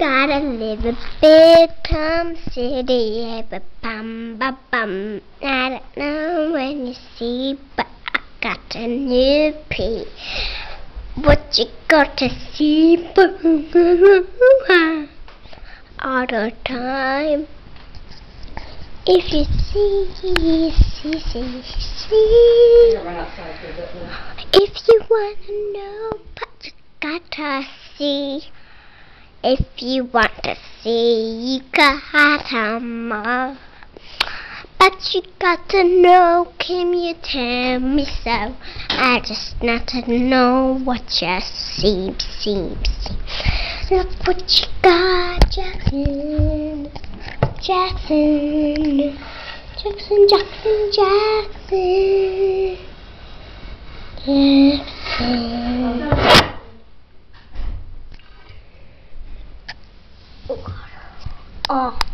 gotta live a big time city, but bum bum bum. I don't know when you see, but I got a new P. What you got to see, all the time. If you see, see, see, see. If you wanna know, but you gotta see. If you want to see, you gotta know. But you got to know, can you tell me so? I just not to know what you see, see, see. Look what you got, Jackson. Jackson. Jackson, Jackson, Jackson. Jackson. Ó. Oh.